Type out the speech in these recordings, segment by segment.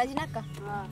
Rajinaka. Ah.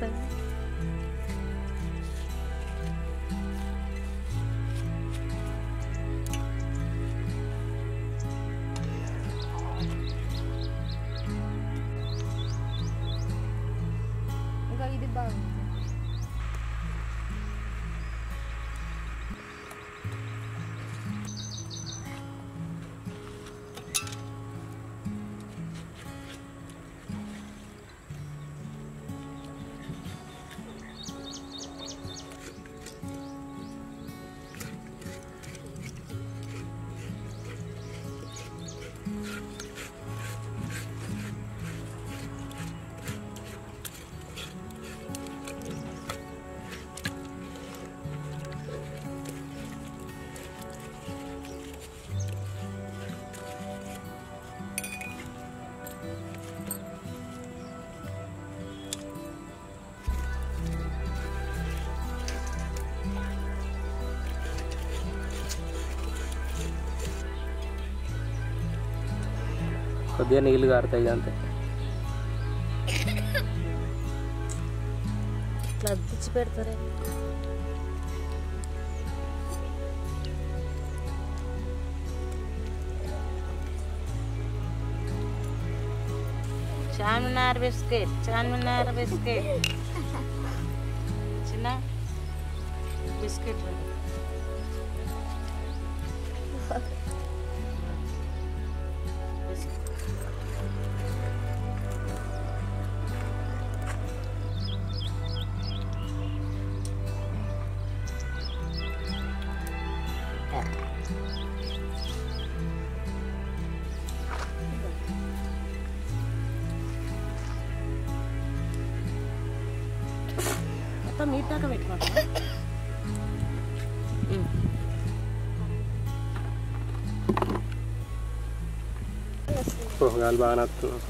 gosta. కొద్దిగా నీళ్ళు కారుతాయి అంతే ఇట్లా అద్దిచ్చి పెడతారే చార్మినార్ బిస్కెట్ చార్మినార్ బిస్కెట్ చిన్న బిస్కెట్ ලිට්ටක වෙටවට කොහොගල් බානත්තුවා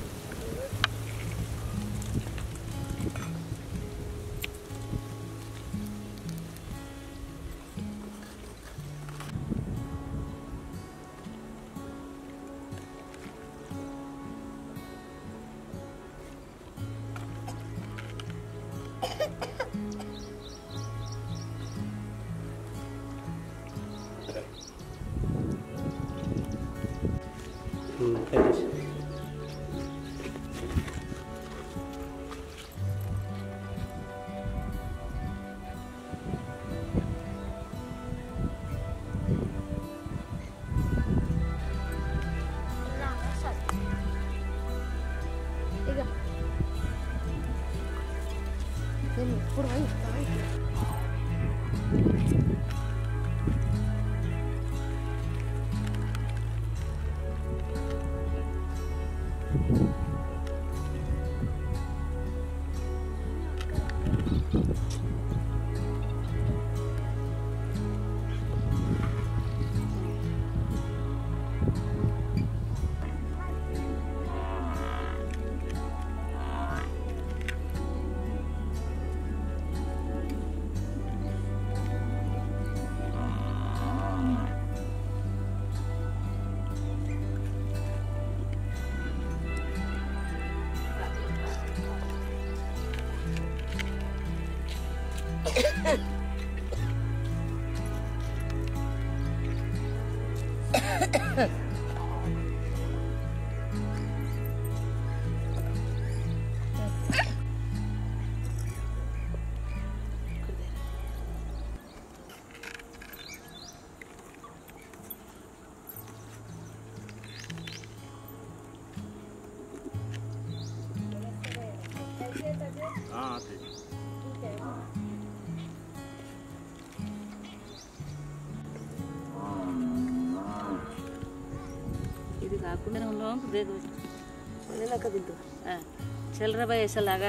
చిల్లర వయసులాగా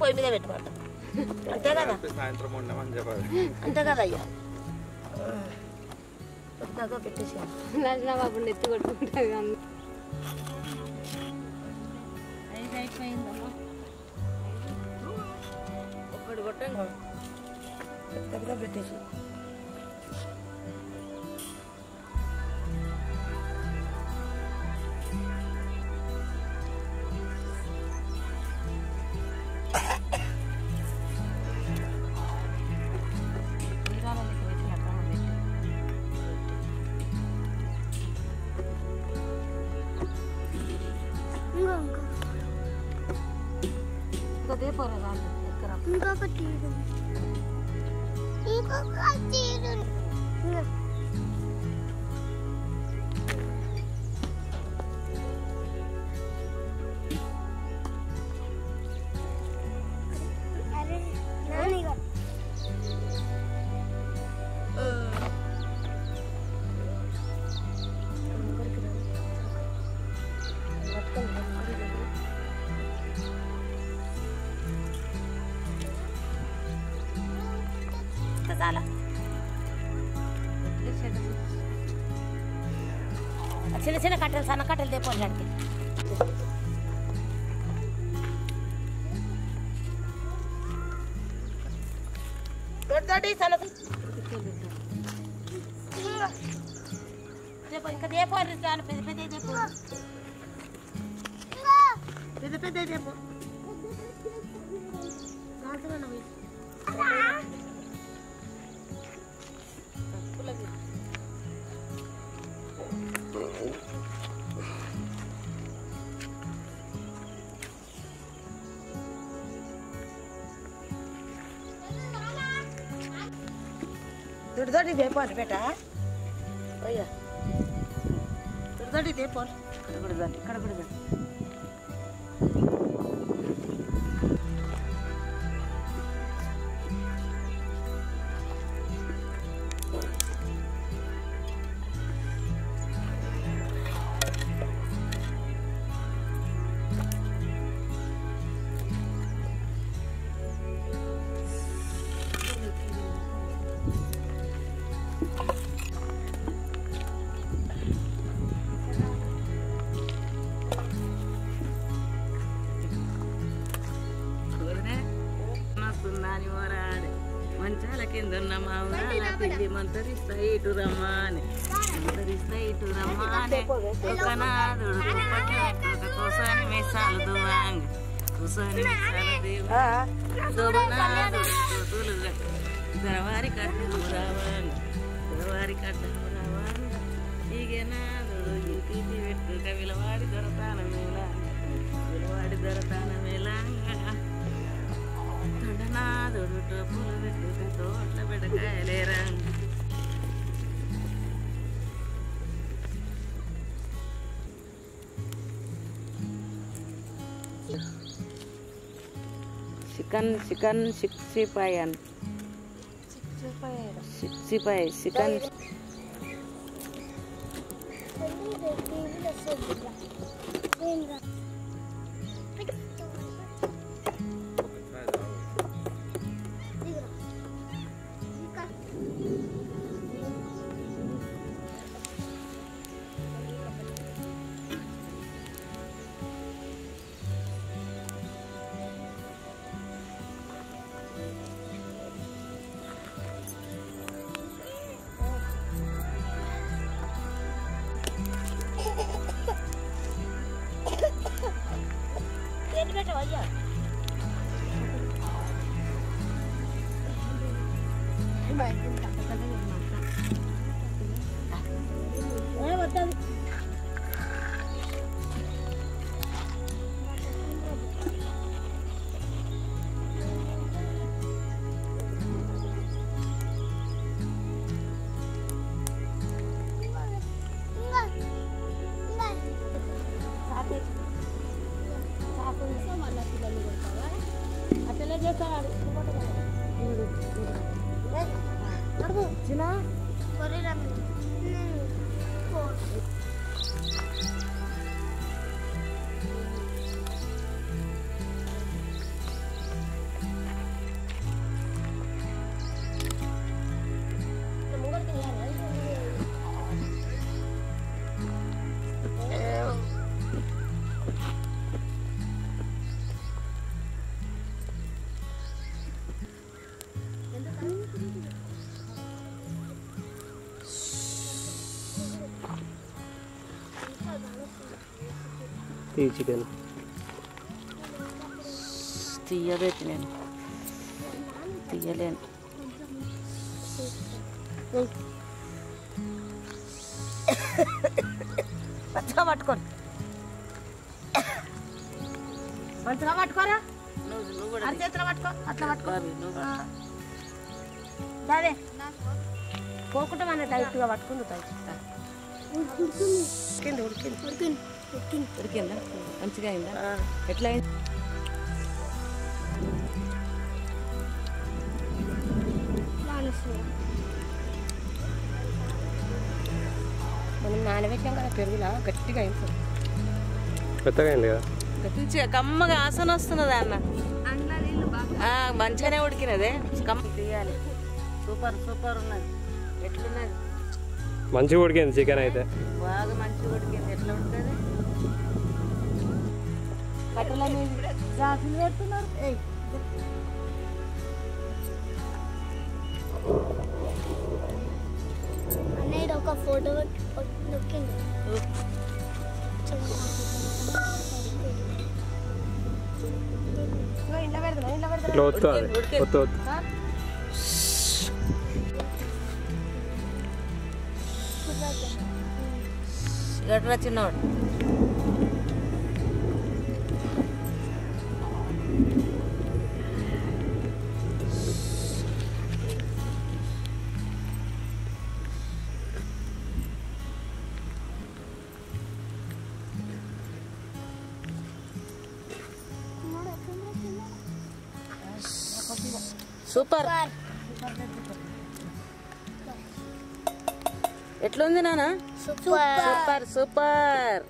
పొయ్యి మీద పెట్టుకోవటం అంతే కదా? సాయంత్రం ఉండమని చెప్పాలి. అంతే కదా అయ్యా? పెద్దగా పెట్టేసి నచ్చిన బాబు నెత్తి కొట్టుకుంటుంది కానీ ఐదు అయిపోయిందమ్మా ఒక్కటి కొట్టంగా పెద్దగా పెట్టేసి ఇంకా దీపాలు రాదు ఎక్కడ ఇంకొకటి ఇంకొకటి చాలా చిన్న చిన్న కట్టెలు సన్న కట్టెలు తెప్పోండి అడిగి దొడ్డి సన్న దేపో ఇంకా దేపో దాని పెద్ద పెద్ద దేపో तुरदड़ी दे पर बेटा। भैया। तुरदड़ी दे पर कड़गड़ बेटा कड़गड़ बेटा। మంచాల కింద ఉన్న మా ఊరాల పిల్లి మంతరిస్తా ఇటు రమ్మా అని మంతరిస్తా ఇటు రమ్మాని ఒకనాడు ఒక కోసాని మేసాలు దువాంగ్ కోసాని మీసాలు దివా దోమనాడు కోతులు దరవారి కట్టము రావాంగ్ దరవారి కట్టము రావాంగ్ ఈగెనాడు ఇంటి పెట్టు కవిలవాడి దొరతాన మేలా విలవాడి దొరతాన తొడనాదుడు టోపులు పెట్టుక తోట్ల బెడకాయలేరా చికెన్ చికెన్ సిక్స్టీ ఫైవ్ అని సిక్స్టీ ఫైవ్ చికెన్ ఈ చికెన్ తీయబెట్టి నేను తీయలేను మంచిగా పట్టుకోండి మంచిగా పట్టుకోరా? అర చేతిలో పట్టుకో. అట్లా పట్టుకో. దాదే పోకుండా మన టైట్గా పట్టుకుంది టైట్. ఉడికింది ఉడికింది. ఉడికిందా మంచిగా అయిందా? ఎట్లా అయింది? మనం నానబెట్టాం కదా పెరుగులా గట్టిగా అయింది కొత్తగా అయింది కదా? మంచిగా కమ్మగా ఆసన వస్తున్నది అన్న. మంచిగానే ఉడికినదే. కమ్మ తీయాలి. సూపర్ సూపర్ ఉన్నది. ఎట్లున్నది? మంచిగా ఉడికింది చికెన్ అయితే. బాగా మంచిగా ఉడికింది ఎట్లా ఉంటుంది? కట్టెల మీద జాసులు పెడుతున్నారు. ఒక ఫోటో నొక్కింది ఇంట్లో పెడుతున్నా ఇంట్లో గట్రా చిన్నవాడు. సూపర్. ఎట్లుంది నాన్న? సూపర్ సూపర్ సూపర్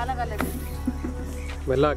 अलग अलग बिल्ला